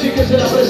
Así que se la presenta.